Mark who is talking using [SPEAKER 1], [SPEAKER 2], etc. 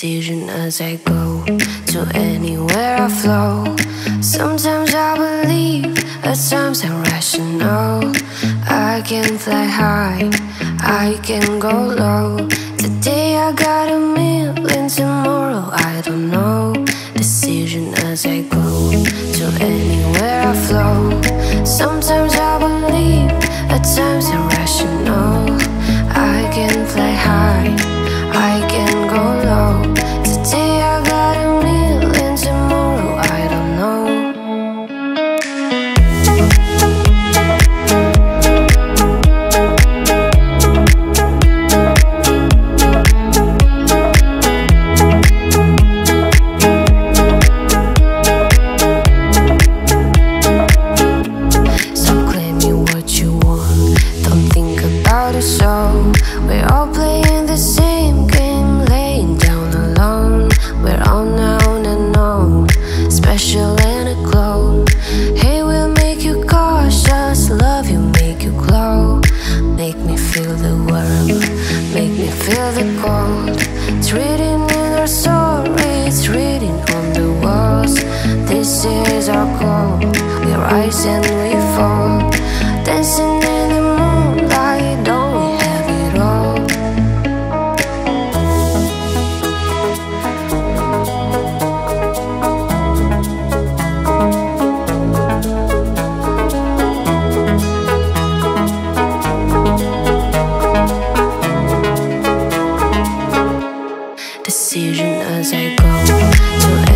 [SPEAKER 1] decision as I go to anywhere I flow. Sometimes I believe, at times I'm rational. I can fly high, I can go low. Today I got a million, tomorrow I don't know. Decision as I go to anywhere I flow. Sometimes think about it so. We're all playing the same game, laying down alone. We're on known and known, special and a clone. Hey, we'll make you cautious, love you, make you glow. Make me feel the world, make me feel the cold. It's written in our story, it's written Decision as I go